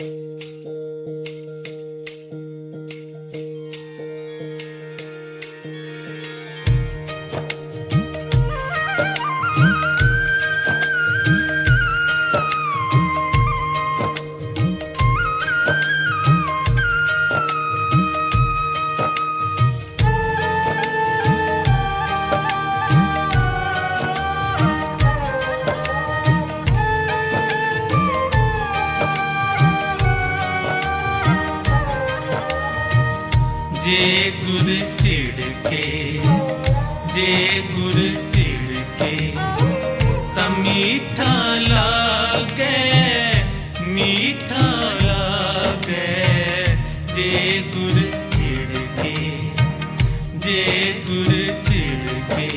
ਜੇ के तमीठा लागे मीठा लागे जे गुर छिड़के, जे गुर छिड़के,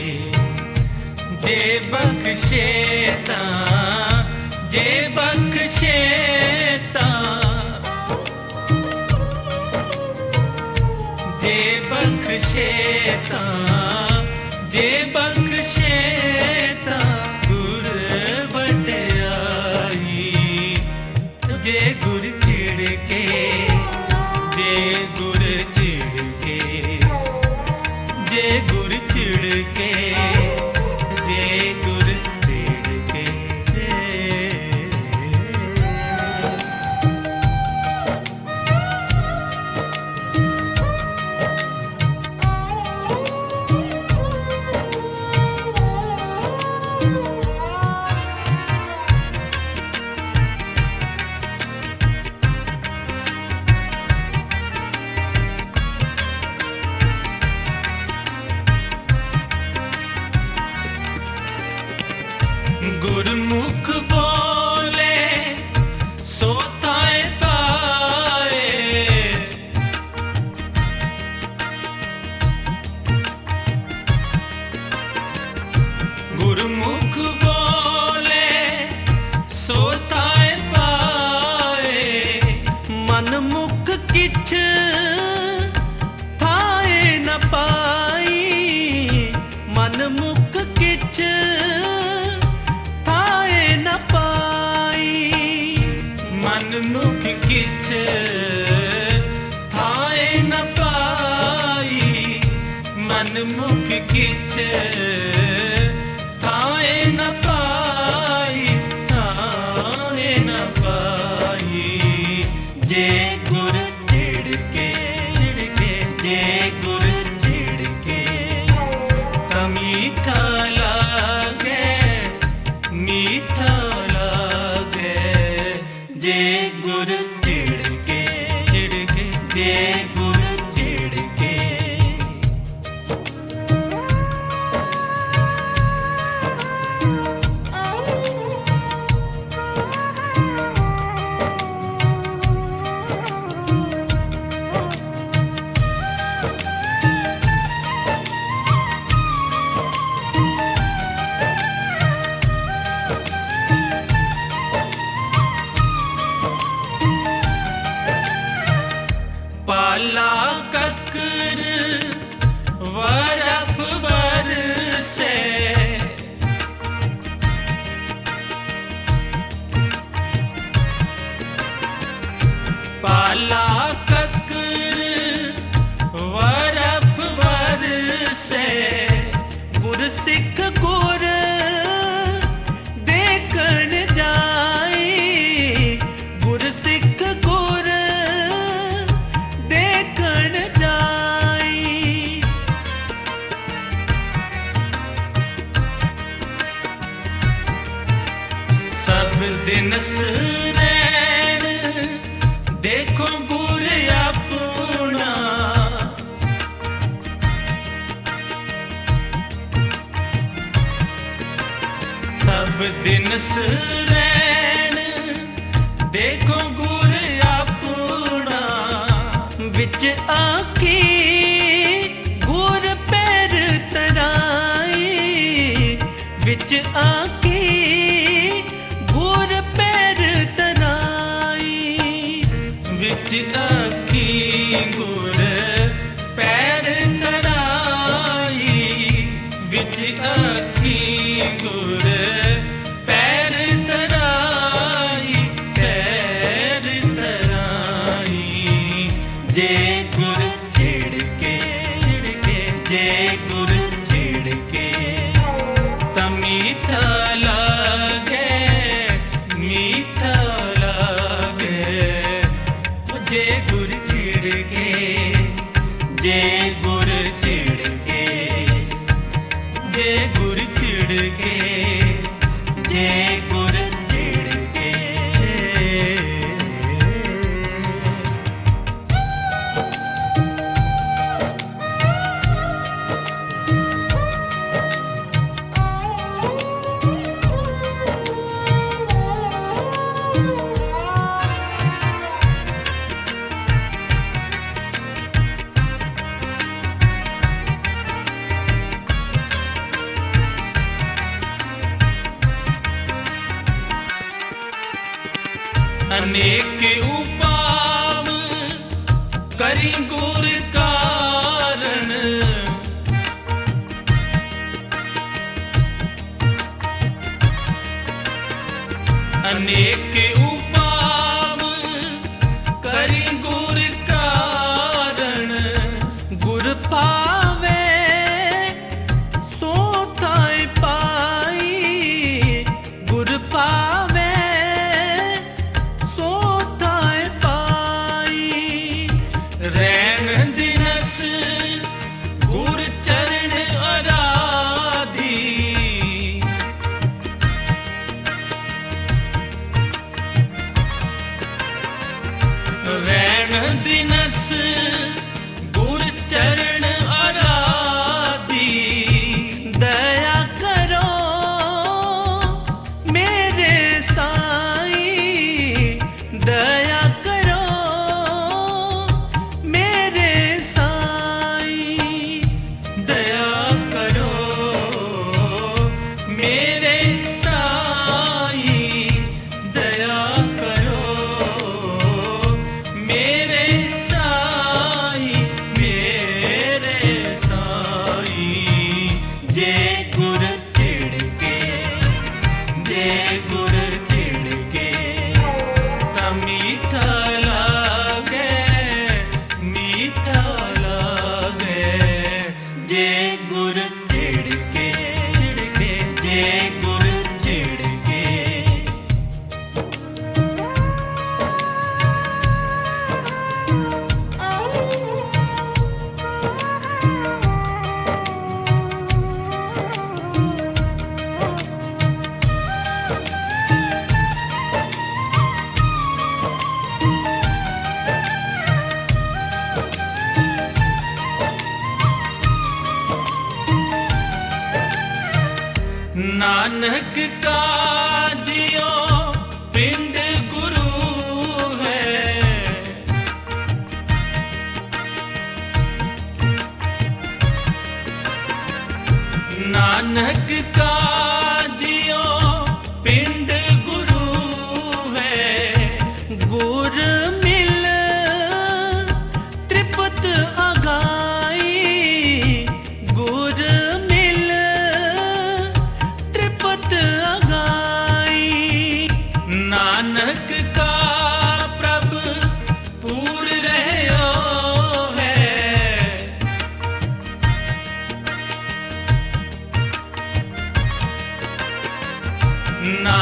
जे बख्शे ता, जे बख्शे ता, जे बख्शे ता। que ਕਿਛ ਥਾਏ ਨ ਪਾਈ, ਮਨ ਮੁਖ ਕਿਛ ਥਾਏ ਨ ਪਾਈ। ਮਨ ਮੁਖ ਕਿਛ ਥਾਏ ਨ ਪਾਈ, ਮਨ ਮੁਖ ਕਿਛ ਥਾਏ ਨ ਪਾਈ, ਥਾਏ ਨ ਪਾਈ। ਜੇ जे गुरु ਦਿਨ ਸਰੈਣ ਦੇਖੋ ਗੁਰ ਆਪਣਾ ਵਿੱਚ ਆਕੀ ਗੁਰ ਪੈਰ ਤਰਾਈ। ਵਿੱਚ ਆਕੀ ਗੁਰ ਪੈਰ ਤਰਾਈ। ਵਿੱਚ ਆਕੀ ਗੁਰ ਪੈਰ ਤਰਾਈ। ਵਿੱਚ ਆਕੀ ਗੁਰ अनेक उपाव करी गुर कारण अनेक today. ਨਾਨਕ ਕਾ ਜਿਉ ਪਿੰਡ ਗੁਰੂ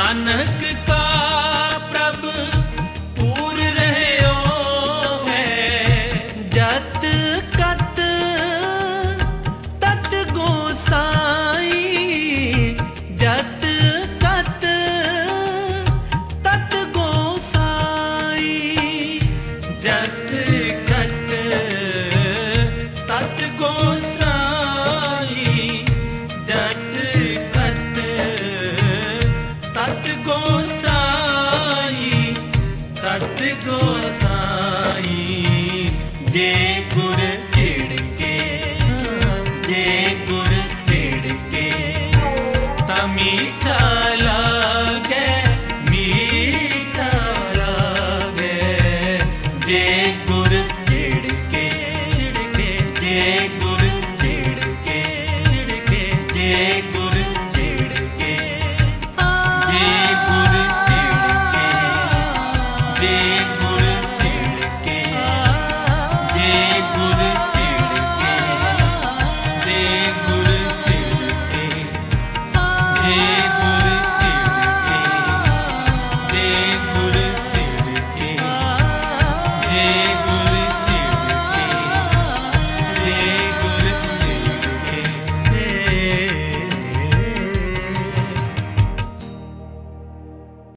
anak let it go.